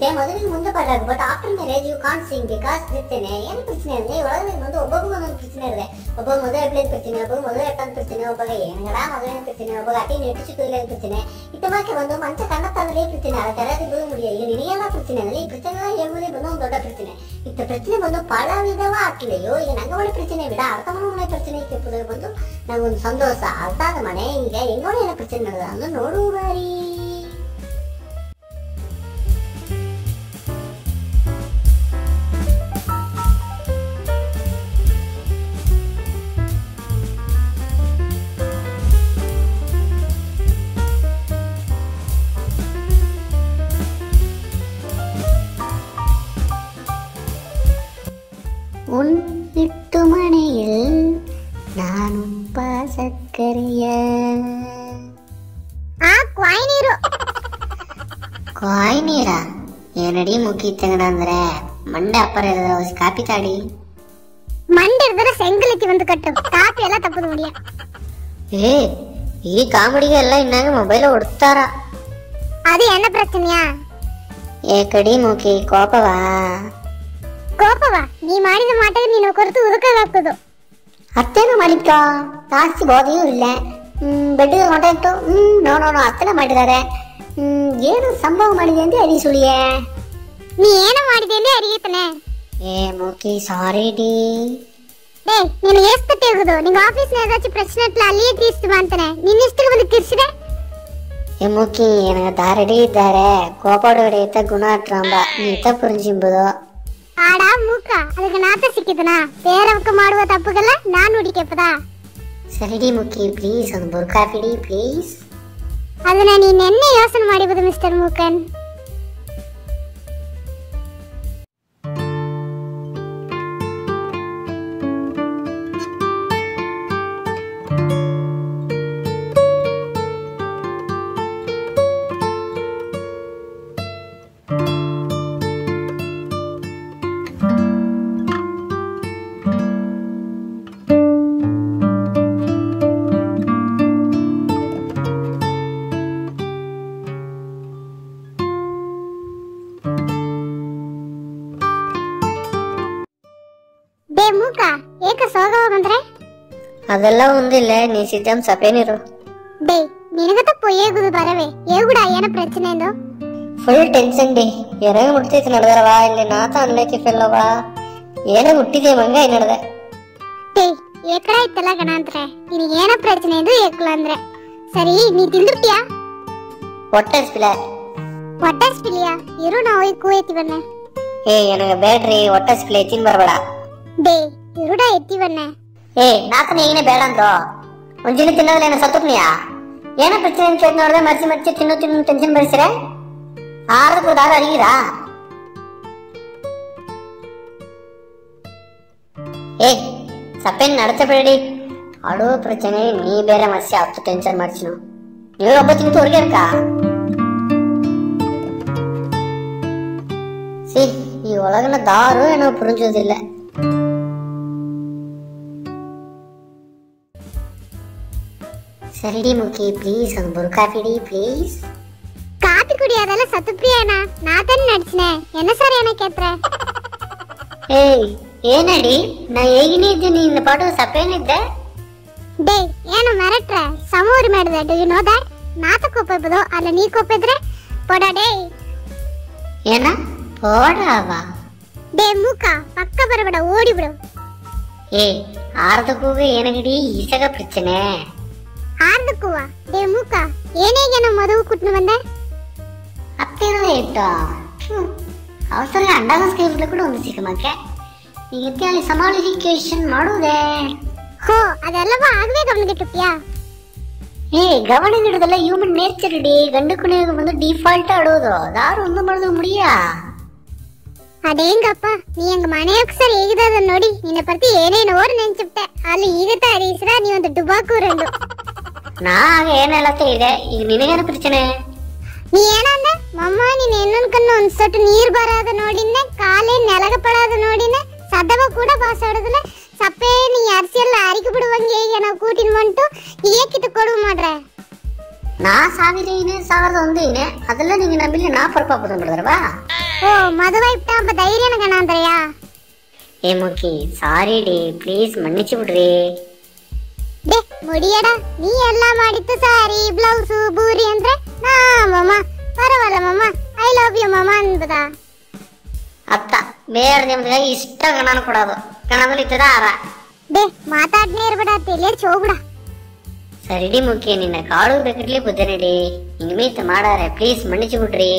தேಮ್ ಮದುವೆಗೆ ಮುಂದೆ ಬರಲಾಗ but after marriage you can sing because ಜೊತೆನೆ ಏನು ಪ್ರಶ್ನೆ ಅಂದರೆ ಈ ಒಳಗೆ ಒಂದು ಒಬ್ಬೊಬ್ಬ ಒಂದೊಂದು ಪ್ರಶ್ನೆ ಇದೆ ಒಬ್ಬ ಮದುವೆ ಅಪ್ಲೇದ್ ಬಿಡ್ತೀನಿ ಒಬ್ಬ ಮದುವೆ ಅಟ್ಟಂತ ಬಿಡ್ತೀನಿ ಒಬ್ಬಗ ಏನ್ಗಡ ಮದುವೆ ಬಿಡ್ತೀನಿ ಒಬ್ಬಗ ಅತಿ ನೆಟ್ಟು ಇಲ್ಲ ಬಿಡ್ತೀನಿ ಇಟ್ಟಮಾಕೆ ಒಂದು ಮಂಚ ಕಣ್ಣ ತಂದ್ರೆ ಬಿಡ್ತೀನಿ ಅದ ತರದಿ ಬಿಡು ಮುಡಿಯ ಇಲ್ಲಿ ನಿನಿಗೆಲ್ಲ ಬಿಡ್ತೀನಿ ಅಂದ್ರೆ ಈ ಪ್ರಶ್ನೆ ಹೇಳುವುದೇ ಬಂದು ಒಂದು ದೊಡ್ಡ ಪ್ರಶ್ನೆ ಇತ್ತ ಪ್ರಶ್ನೆ ಬಂದು ಪಳ ವಿಧವ ಆಗ್ತಿದೆಯೋ ಈಗ ನಂಗೆ ಒಳ್ಳೆ ಪ್ರಶ್ನೆ ಬಿಡ ಅರ್ಥ ಮನೆ ಪ್ರಶ್ನೆ ಕೆಪ್ಪುದ್ರೆ ಬಂದು ನಂಗೊಂದು ಸಂತೋಷ ಅರ್ಥ ಆದ ಮನೆ ಈಗ ಹೆಂಗೋಣ ಏನೋ ಪ್ರಶ್ನೆ ನಡೆದ ಅಂದ್ರೆ ನೋಡುವ ಬಾರಿ என்னடி முக்கியத்தங்கடாங்கிற மண்டை அப்பற ஏதாவது காப்பி தாடி மண்டை இருந்தா செங்கலுக்கு வந்து கட்டும் காப்பி எல்லாம் தப்பு முடியா ஏ ஏ காமெடிக எல்லாம் என்னங்க மொபைல ஒடுத்தாரா அது என்ன பிரச்சனையா ஏக்கடி மூக்கி கோபவா கோபவா நீ மாடி மாட்டக்கு நீ நோக்கிறது உதுக்க வைப்பதோ அத்தேன ஜாஸ்தி போதையும் இல்லை பெட்டு கொண்டாட்டும் ம் நோ நோ நோ அத்தனை மாட்டுதாரு ஏனோ சம்பவம் மாடிதேந்து அறிய சொல்லியே நீ ஏன மாடிதேந்து அறியத்தனே ஏ மூக்கி சாரி டி டேய் நீ ಎಷ್ಟು ತೆಗೆದು ನಿಂಗೆ ಆಫೀಸ್ನ ஏதாச்சும் ಪ್ರಶ್ನೆ ಇಟ್ಲ ಅಲ್ಲಿಯೇ ತೀರಿಸ್ತು நீ ನಿನ್ನೆಷ್ಟು வந்து ತೀರಿಸಿದೆ ஏ மூக்கி எனக்கு தாரடி தார கோபாடு விடையத்த குணாட்டுறாம்பா நீ தான் புரிஞ்சும்போதோ ஆடா மூக்கா அதுக்கு நாத்த சிக்கிதுனா பேரவுக்கு மாடுவ தப்புகள்ல நான் உடிக்கப்பதா சரிடி முக்கி ப்ளீஸ் அந்த புர்கா புர்காஃபிடி ப்ளீஸ் அதனால் நீ என்ன யோசனை மாடிப்பது மிஸ்டர் மூக்கன் ಬೇ ಮೂಕ ಏಕ ಸೋಗವ ಬಂದ್ರೆ ಅದೆಲ್ಲ ಒಂದಿಲ್ಲ ನೀ ಸಿಜಂ ಸಪೇನಿರು ಬೇ ನಿನಗತ ಪೊಯ್ಯಗುದು ಬರವೆ ಏಗುಡ ಏನ ಪ್ರಚನೆ ಎಂದು ಫುಲ್ ಟೆನ್ಷನ್ ಡಿ ಎರಂಗ ಮುಟ್ತೈತಿ ನಡೆದರವಾ ಇಲ್ಲಿ ನಾತ ಅನ್ಲೈತಿ ಫೆಲ್ಲವಾ ಏನ ಮುಟ್ಟಿದೆ ಮಂಗ ಏನ್ ನಡೆದೆ ಟೇ ಏಕಡ ಇತ್ತಲ್ಲ ಗಣ ಅಂದ್ರೆ ನಿನಗೆ ಏನ ಪ್ರಚನೆ ಎಂದು ಏಕಲ ಅಂದ್ರೆ ಸರಿ ನೀ ತಿಂದಿರ್ತೀಯಾ ಒಟ್ಟರ್ ಸ್ಪಿಲ ಒಟ್ಟರ್ ಸ್ಪಿಲಿಯಾ ಇರು ನಾವು ಈ ಕೂಯ್ತಿ ಬನ್ನೆ ಏ ನನಗೆ ಬೇಡ್ರಿ ಒಟ್ಟರ್ ಸ್ಪಿಲ ತಿನ್ ಬರಬೇಡ டே இருடா எத்தி வந்த ஏய் நாக்க நீ என்ன சத்துக்குனியா ஏன்னா பிரச்சனை சேர்ந்தவரதே மறிச்சு மறிச்சு சின்ன சின்ன டென்ஷன் பறிச்சுற ஆறதுக்கு தாரு அறிகிறா சப்பேன் நடத்த போயிடி பிரச்சனை நீ பேர மறிச்சு அத்து டென்ஷன் மறிச்சினோம் நீ ரொம்ப சின்ன தோறிக்க இருக்கா சி நீ உலகன தாரும் எனக்கு புரிஞ்சது இல்லை சரிடி முக்கி ப்ளீஸ் அந்த புர்கா பிடி ப்ளீஸ் காத்து குடியாதல சத்து பிரியனா நான் தான் நடிச்சனே என்ன சார் என்ன கேட்ற ஏய் ஏனடி நான் ஏகினேது நீ இந்த பாட்டு சப்பேனிட்ட டேய் ஏன மறட்ற சமூர் மேட டு யூ நோ தட் நாத்த கோப்பதோ அல்ல நீ கோப்பதற போடா டேய் ஏனா போடாவா டேய் மூக்கா பக்க பரவட ஓடி ஏய் ஆறது போக எனக்குடி இசக பிரச்சனை ಹಾರ್ದಕ್ಕುವ ದೇ ಮೂಕ ಏನೇಗೆ ನಮ್ಮ ಮದುವೆ ಕುಟ್ನು ಬಂದೆ ಹತ್ತಿರದ ಇಟ್ಟು ಅವಸರ ಅಂಡಾಗಸ್ಕ ಇರ್ಲಿ ಕೂಡ ಒಂದು ಸಿಕ್ಕ ಮಕ್ಕೆ ಈ ರೀತಿಯಲ್ಲಿ ಸಮಾಲಿಫಿಕೇಶನ್ ಮಾಡುವುದೇ ಹೋ ಅದೆಲ್ಲವ ಆಗವೇ ಗಮನಗಿಟ್ಟುಪ್ಯ ಏ ಗಮನ ನೀಡೋದಲ್ಲ ಹ್ಯೂಮನ್ ನೇಚರ್ ಇಡಿ ಗಂಡು ಕುಣಿಯೋದು ಬಂದು ಡಿಫಾಲ್ಟ್ ಆಡೋದು ಯಾರು ಒಂದು ಮಾಡೋದು ಮುಡಿಯ ಅದೇಂಗಪ್ಪ ನೀ ಹಂಗ ಮನೆ ಸರ್ ಹೇಗಿದ ನೋಡಿ ನಿನ್ನ ಪ್ರತಿ ಏನೇನೋ ನೆನ್ಸಿಬಿಟ್ಟೆ ಅಲ್ಲಿ ಈಗ ತಯಾರಿಸಿದ ನೀವೊಂದು ಡುಬಾಕು ರಂಡು ನಾವ್ ಏನೆಲ್ಲ ತಿಳಿದೆ ಈಗ ನಿನಗೇನು ಪ್ರಚನೆ ನೀ ಏನಂದ ಮಮ್ಮ ನೀನ್ ಇನ್ನೊಂದ್ ಕಣ್ಣು ಒಂದ್ ಸೊಟ್ಟು ನೀರ್ ಬರೋದು ನೋಡಿನ ಕಾಲೇ ನೆಲಗ ಪಡೋದು ನೋಡಿನ ಸದವ ಕೂಡ ಬಾಸಾಡೋದಿಲ್ಲ ಸಪ್ಪೆ ನೀ ಅರಿಸಿ ಎಲ್ಲ ಅರಿಕೆ ಬಿಡುವಂಗೆ ಈಗ ನಾವು ಕೂಟಿನ ಬಂಟು ಏಕಿತ್ತು ಕೊಡು ಮಾಡ್ರೆ ನಾ ಸಾವಿರ ಇನೆ ಸಾವಿರದ ಒಂದು ಇನೆ ಅದೆಲ್ಲ ನಿಂಗೆ ನಂಬಿಲ್ಲ ನಾ ಪರ್ಪ ಬಂದ್ಬಿಡ್ದಾರವಾ ஓ மதுவை இப்ப அப்ப தைரியம் எனக்கு நான் தரையா ஏ மோக்கி சாரிடி ப்ளீஸ் மன்னிச்சு விடுறே ಮುಡಿಯಡ ನೀ ಎಲ್ಲ ಮಾಡಿದ್ದು ಸಾರಿ ಬ್ಲೌಸ್ ಬೂರಿ ಅಂದ್ರೆ ನಾ ಮಮ್ಮ ಪರವಲ್ಲ ಮಮ್ಮ ಐ ಲವ್ ಯು ಮಮ್ಮ ಅನ್ಬದ ಅತ್ತ ಬೇರೆ ನಿಮ್ಗೆ ಇಷ್ಟ ಗಣನ ಕೊಡೋದು ಗಣದಲ್ಲಿ ಇದ್ದದ ಆರ ಡೇ ಮಾತಾಡ್ನೇ ಇರ್ಬೇಡ ತಲೆ ಚೋಗ್ಬಿಡ ಸರಿಡಿ ಮುಖ್ಯ ನಿನ್ನ ಕಾಳು ಬೇಕಿರ್ಲಿ ಬುದ್ಧಿ ನಡಿ ನಿಮಿತ್ ಮಾಡಾರೆ ಪ್ಲೀಸ್ ಮಣಿಸಿ ಬಿಡ್ರಿ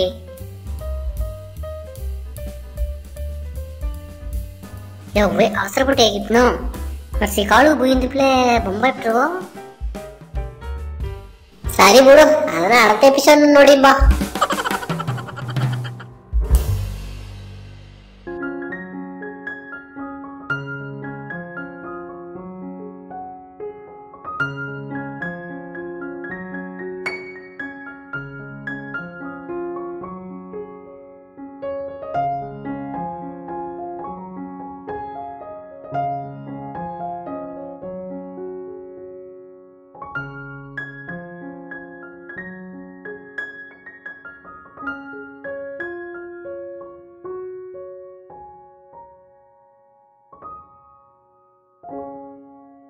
ಯವ್ವೆ ಅವಸರ ಬಿಟ್ಟು ಹೇಗಿದ್ನು ಸಿಕಾಳು ಬುಯ್ಯಿಂದಿಪ್ಲೆ ಬೊಂಬಾಯ್ ಬಿಟ್ರು ಸರಿ ಬಿಡು ಅದನ್ನ ಅರ್ಧ ಎಪಿಸೋಡ್ ನೋಡಿ ಬಾ